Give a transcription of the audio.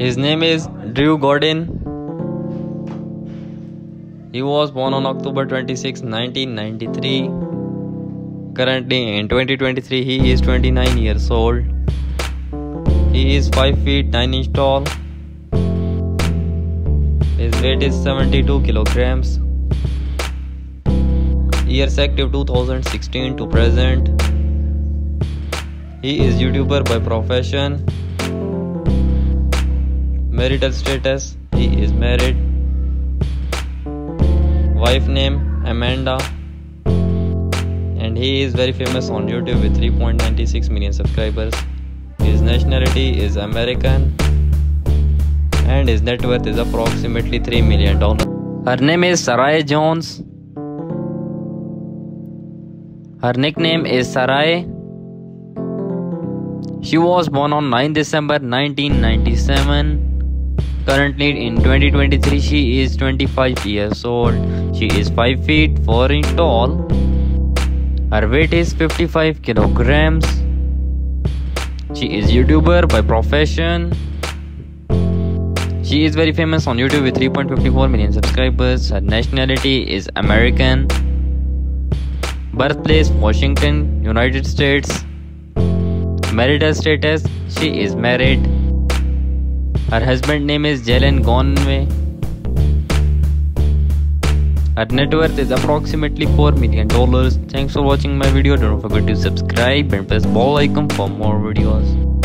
His name is Drew Gooden. He was born on October 26, 1993. Currently in 2023 he is 29 years old. He is 5 feet 9 inch tall. His weight is 72 kilograms. Years active 2016 to present. He is YouTuber by profession. Marital status He is married. Wife name Amanda. And he is very famous on YouTube with 3.96 million subscribers. His nationality is American. And his net worth is approximately $3 million. Her name is Sarai Jones. Her nickname is Sarai. She was born on 9 December 1997. Currently in 2023 she is 25 years old. She is 5 feet 4 inch tall. Her weight is 55 kilograms. She is YouTuber by profession. She is very famous on YouTube with 3.54 million subscribers. Her nationality is American. Birthplace Washington, United States. Marital status She is married. Her husband name is Jalen Gonway. Her net worth is approximately $4 million. Thanks for watching my video. Don't forget to subscribe and press bell icon for more videos.